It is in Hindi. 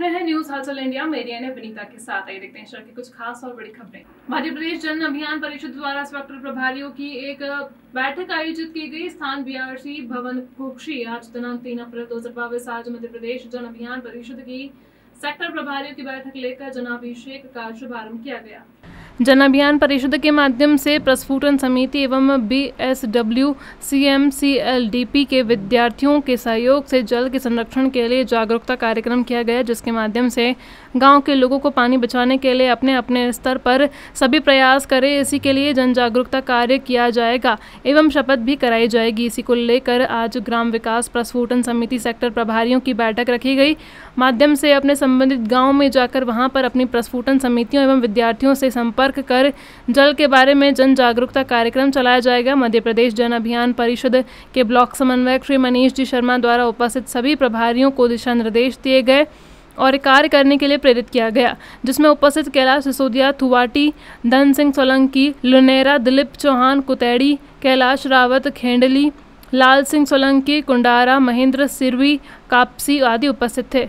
हलचल इंडिया। मेरी एन विनीता के साथ आइए, देखते हैं शहर की कुछ खास और बड़ी खबरें। मध्य प्रदेश जन अभियान परिषद द्वारा सेक्टर प्रभारियों की एक बैठक आयोजित की गई। स्थान बीआरसी भवन कुक्षी आज दिनांक तीन अप्रैल दो हज़ार बाईस, आज मध्य प्रदेश जन अभियान परिषद की सेक्टर प्रभारियों की बैठक लेकर जनाभिषेक का शुभारंभ किया गया। जन अभियान परिषद के माध्यम से प्रस्फुटन समिति एवं B S W C M C L D P के विद्यार्थियों के सहयोग से जल के संरक्षण के लिए जागरूकता कार्यक्रम किया गया, जिसके माध्यम से गाँव के लोगों को पानी बचाने के लिए अपने अपने स्तर पर सभी प्रयास करें। इसी के लिए जन जागरूकता कार्य किया जाएगा एवं शपथ भी कराई जाएगी। इसी को लेकर आज ग्राम विकास प्रस्फुटन समिति सेक्टर प्रभारियों की बैठक रखी गई। माध्यम से अपने संबंधित गाँव में जाकर वहाँ पर अपनी प्रस्फुटन समितियों एवं विद्यार्थियों से संपर्क संपर्क कर जल के बारे में जन जागरूकता कार्यक्रम चलाया जाएगा। मध्य प्रदेश जन अभियान परिषद के ब्लॉक समन्वयक श्री मनीष जी शर्मा द्वारा उपस्थित सभी प्रभारियों को दिशा निर्देश दिए गए और कार्य करने के लिए प्रेरित किया गया, जिसमें उपस्थित कैलाश सिसोदिया, थुवाटी धन सिंह सोलंकी, लुनेरा, दिलीप चौहान, कुतैड़ी, कैलाश रावत, खेंडली लाल सिंह सोलंकी, कुंडारा, महेंद्र सिरवी, कापसी आदि उपस्थित थे।